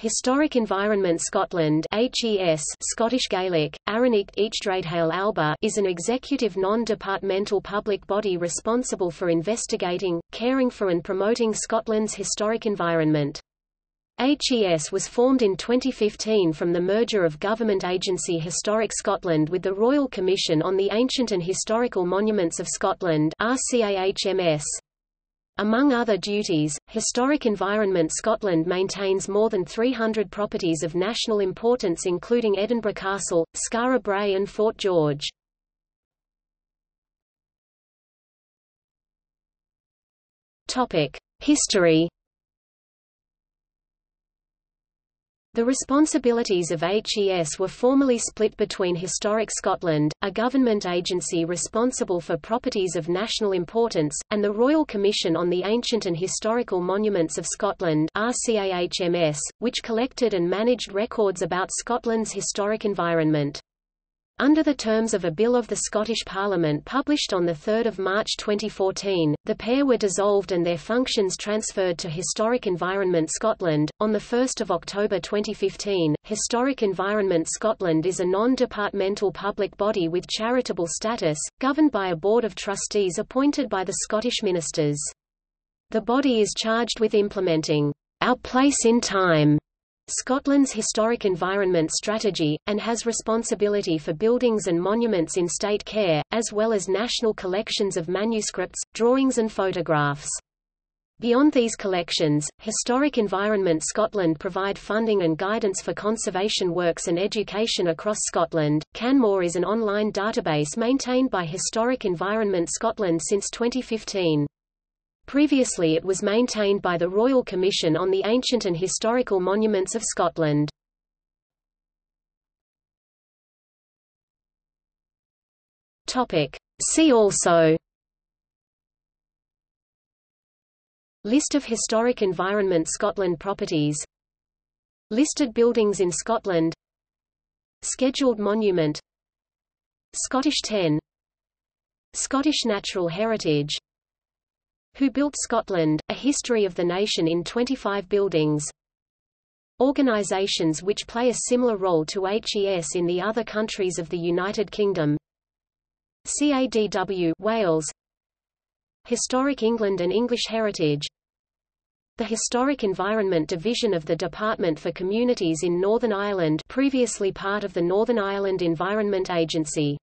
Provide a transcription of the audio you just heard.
Historic Environment Scotland HES Scottish Gaelic, Alba is an executive non-departmental public body responsible for investigating, caring for and promoting Scotland's historic environment. HES was formed in 2015 from the merger of government agency Historic Scotland with the Royal Commission on the Ancient and Historical Monuments of Scotland RCAHMS. Among other duties, Historic Environment Scotland maintains more than 300 properties of national importance including Edinburgh Castle, Skara Brae and Fort George. History The responsibilities of HES were formally split between Historic Scotland, a government agency responsible for properties of national importance, and the Royal Commission on the Ancient and Historical Monuments of Scotland RCAHMS, which collected and managed records about Scotland's historic environment. Under the terms of a Bill of the Scottish Parliament published on 3 March 2014, the pair were dissolved and their functions transferred to Historic Environment Scotland. On 1 October 2015, Historic Environment Scotland is a non-departmental public body with charitable status, governed by a board of trustees appointed by the Scottish ministers. The body is charged with implementing our place in time Scotland's historic environment strategy, and has responsibility for buildings and monuments in state care, as well as national collections of manuscripts, drawings and photographs. Beyond these collections, Historic Environment Scotland provide funding and guidance for conservation works and education across Scotland. Canmore is an online database maintained by Historic Environment Scotland since 2015. Previously it was maintained by the Royal Commission on the Ancient and Historical Monuments of Scotland. See also List of Historic Environment Scotland properties Listed buildings in Scotland Scheduled monument Scottish 10 Scottish Natural Heritage who Built Scotland, A History of the Nation in 25 Buildings. Organisations which play a similar role to HES in the other countries of the United Kingdom. CADW Wales. Historic England and English Heritage. The Historic Environment Division of the Department for Communities in Northern Ireland previously part of the Northern Ireland Environment Agency